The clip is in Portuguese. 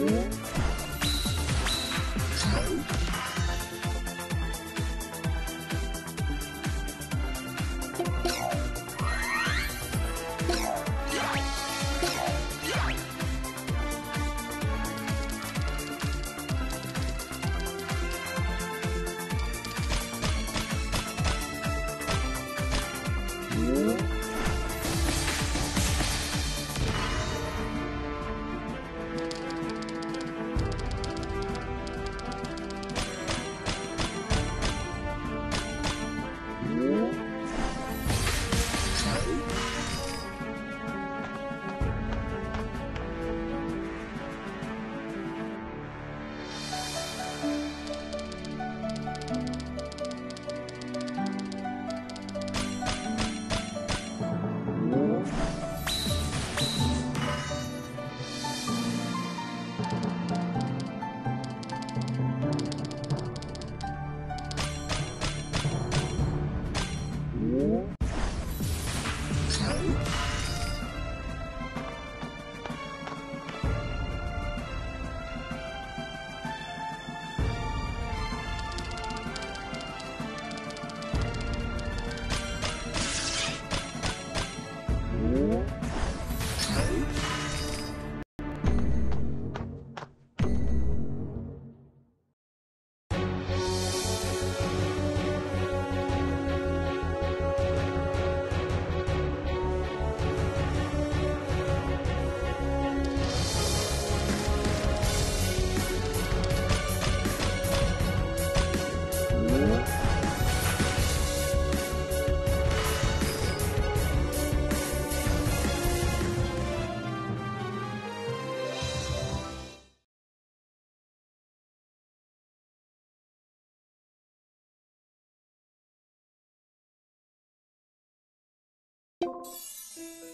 Ooh. though. You